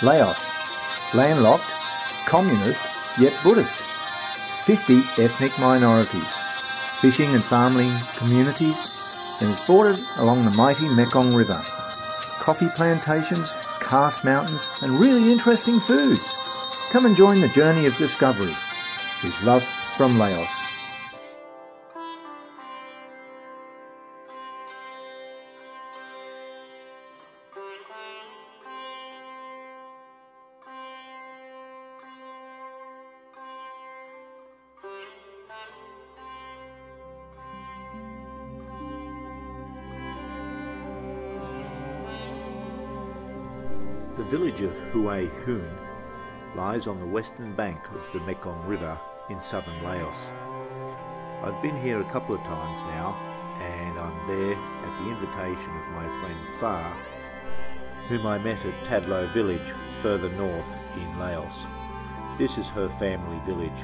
Laos, landlocked, communist, yet Buddhist. 50 ethnic minorities, fishing and farming communities, and is bordered along the mighty Mekong River. Coffee plantations, karst mountains, and really interesting foods. Come and join the journey of discovery with love from Laos. Village of Houay Houn lies on the western bank of the Mekong River in southern Laos. I've been here a couple of times now and I'm there at the invitation of my friend Fa, whom I met at Tadlo village further north in Laos. This is her family village.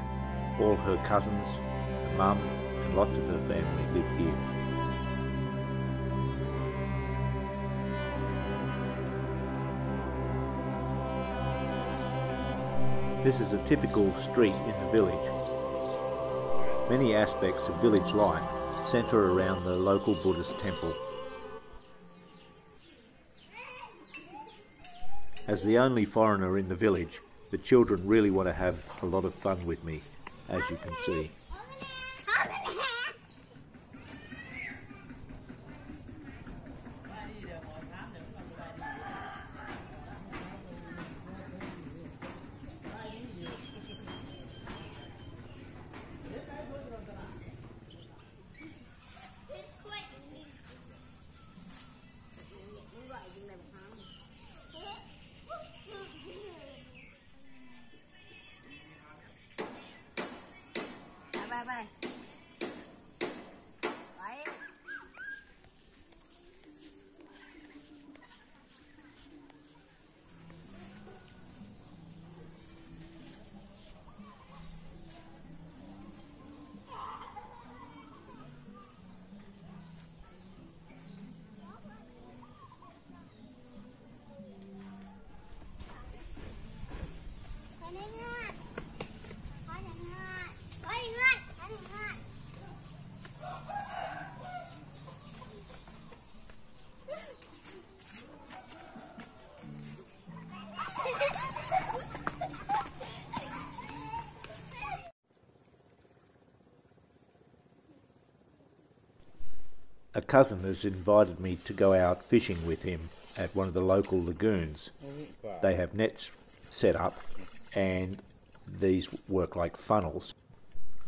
All her cousins, her mum and lots of her family live here. This is a typical street in the village. Many aspects of village life centre around the local Buddhist temple. As the only foreigner in the village, the children really want to have a lot of fun with me, as you can see. Bye. Bye. A cousin has invited me to go out fishing with him at one of the local lagoons. They have nets set up and these work like funnels.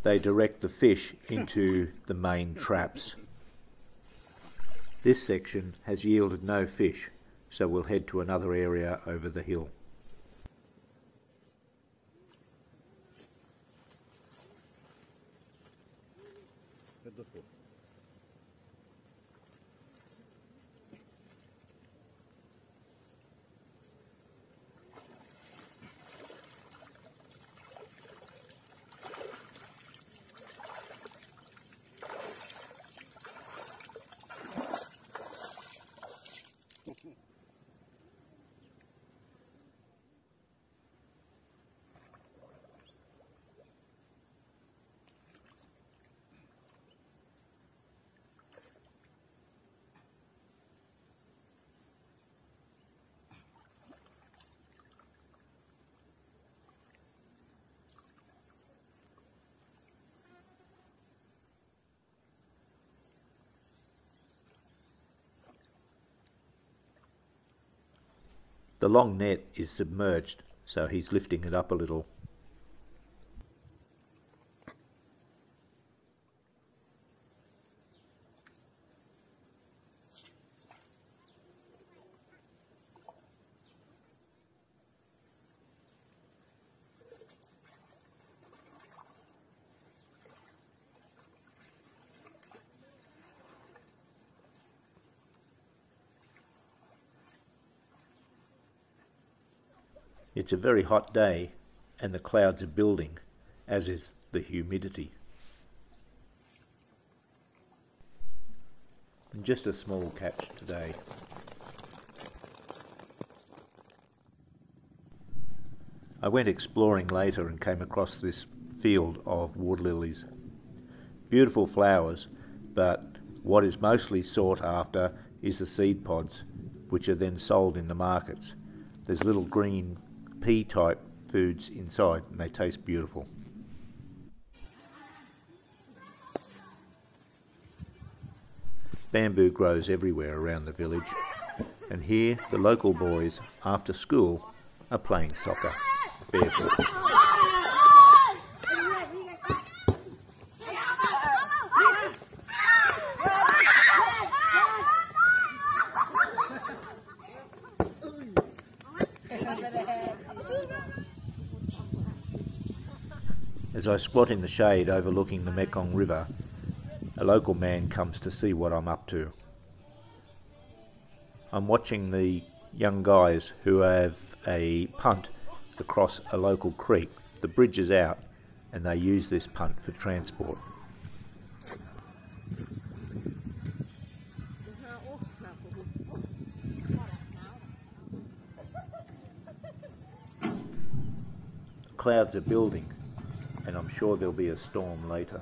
They direct the fish into the main traps. This section has yielded no fish, so we'll head to another area over the hill. The long net is submerged, so he's lifting it up a little. It's a very hot day and the clouds are building, as is the humidity. And just a small catch today. I went exploring later and came across this field of water lilies. Beautiful flowers, but what is mostly sought after is the seed pods, which are then sold in the markets. There's little green pea type foods inside and they taste beautiful. Bamboo grows everywhere around the village, and here the local boys, after school, are playing soccer barefoot. As I squat in the shade overlooking the Mekong River, a local man comes to see what I'm up to. I'm watching the young guys who have a punt across a local creek. The bridge is out and they use this punt for transport. Clouds are building and I'm sure there'll be a storm later.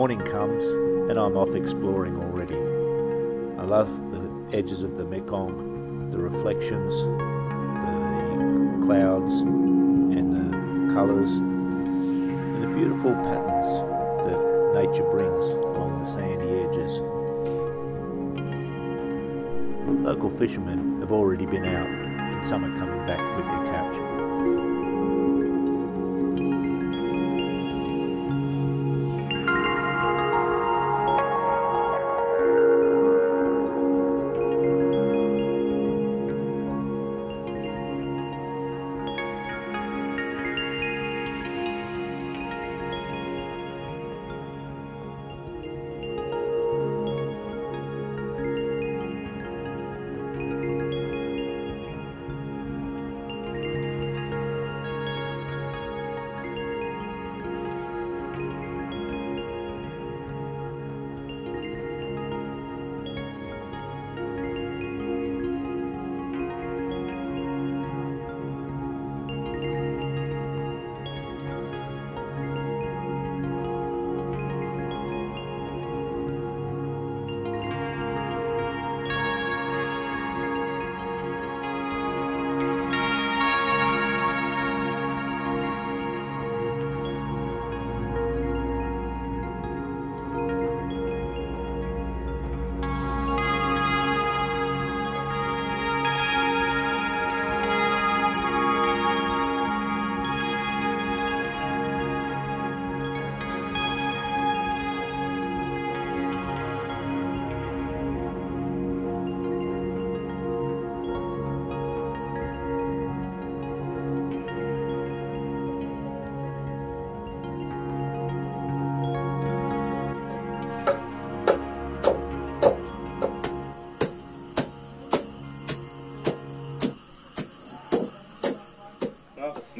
Morning comes and I'm off exploring already. I love the edges of the Mekong, the reflections, the clouds and the colours and the beautiful patterns that nature brings along the sandy edges. Local fishermen have already been out and some are coming back with their catch.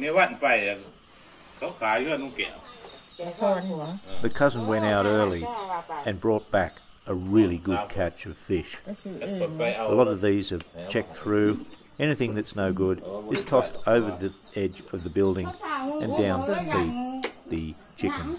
เนี่ยวันไปอะเขาขายเรื่องนุ่งแก้ว The cousin went out early and brought back a really good catch of fish. ก็ซื้อเอ ค ง นไปเอา A lot of these are checked through. Anything that's no good is tossed over the edge of the building and down to feed the chickens.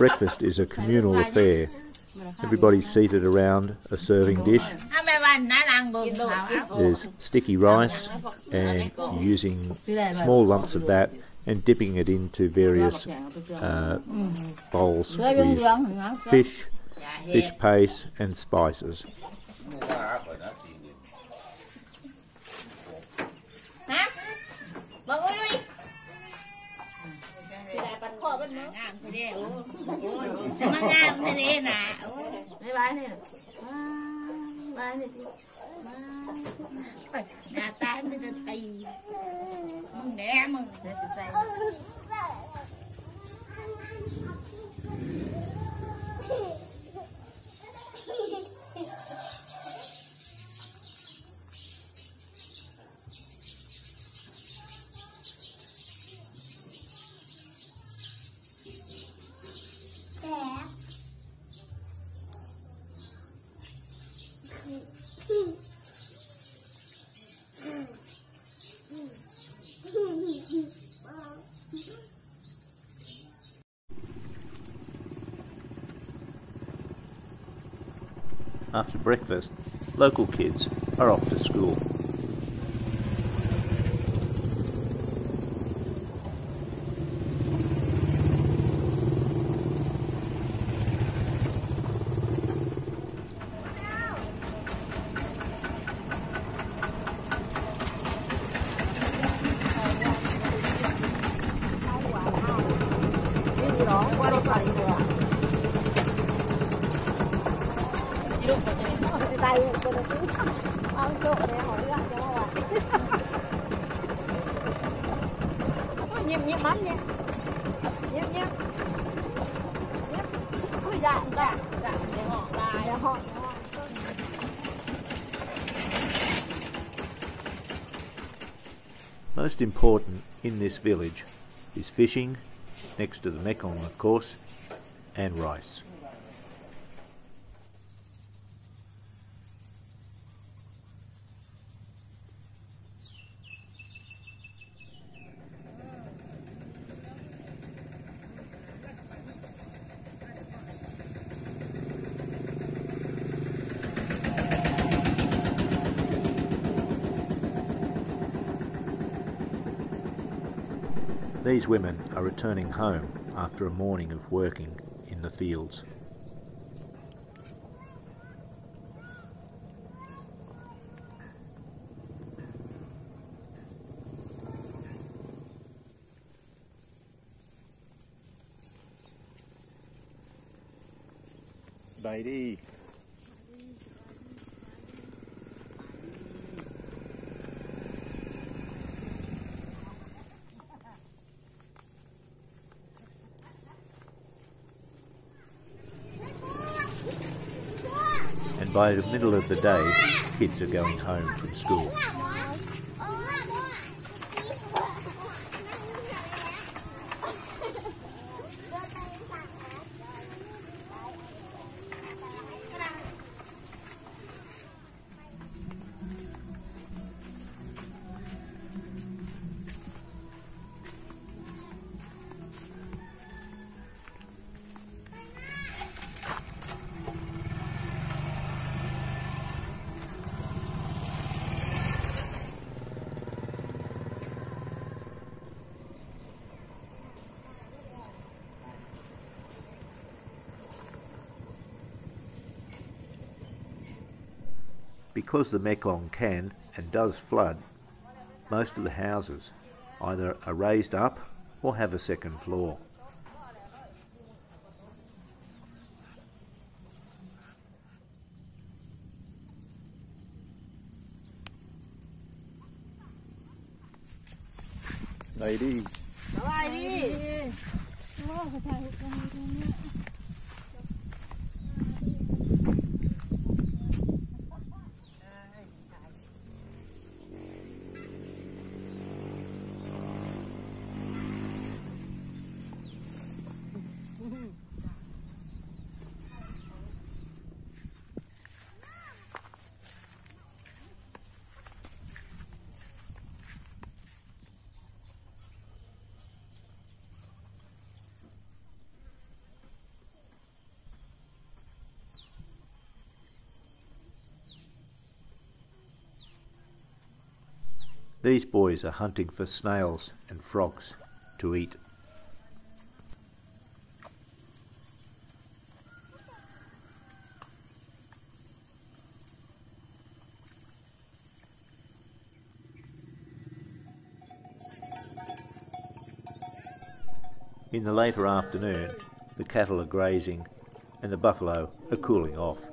Breakfast is a communal affair. Everybody seated around a serving dish. There's sticky rice and using small lumps of that and dipping it into various uh, bowls with fish, fish paste and spices. งามเท่โอ้โอ้ยจะมางามเท่นะโอ้ยไม่ไว้เนี่ยไว้เนี่ยสิหน้าตาไม่จะตีมึงแน่มึงเดี๋ยวใส่แส After breakfast, local kids are off to school. Nhịp nhịp mắm nhịp nhịp ôi dạ dạ. Dạ để họ để họ Most important in this village is fishing, next to the Mekong of course, and rice. These women are returning home after a morning of working in the fields. Lady. By the middle of the day, kids are going home from school. Because the Mekong can and does flood most of the houses either are raised up or have a second floor. Lady. ส These boys are hunting for snails and frogs to eat. In the later afternoon, the cattle are grazing and the buffalo are cooling off.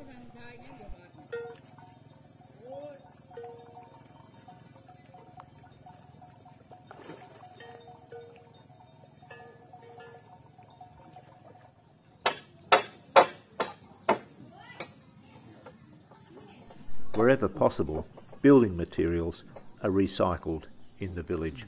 possible, building materials are recycled in the village.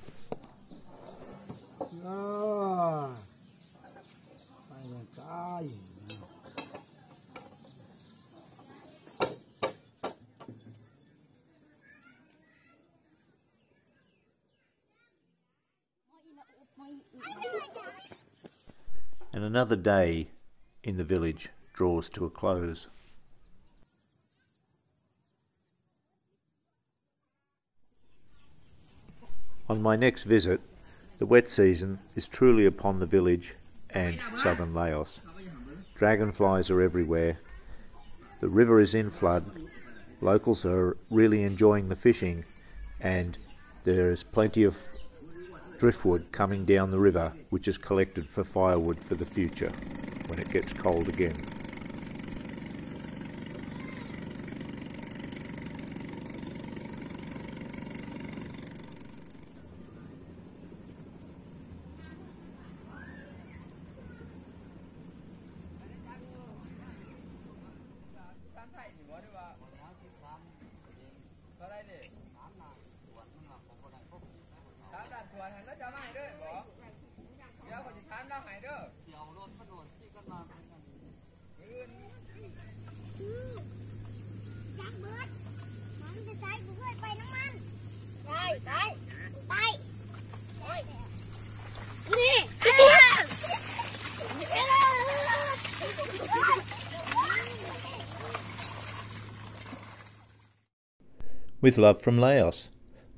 And another day in the village draws to a close. On my next visit, the wet season is truly upon the village and southern Laos. Dragonflies are everywhere. The river is in flood. Locals are really enjoying the fishing, and there is plenty of driftwood coming down the river, which is collected for firewood for the future when it gets cold again. With love from Laos.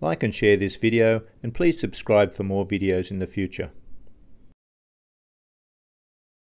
Like and share this video and please subscribe for more videos in the future.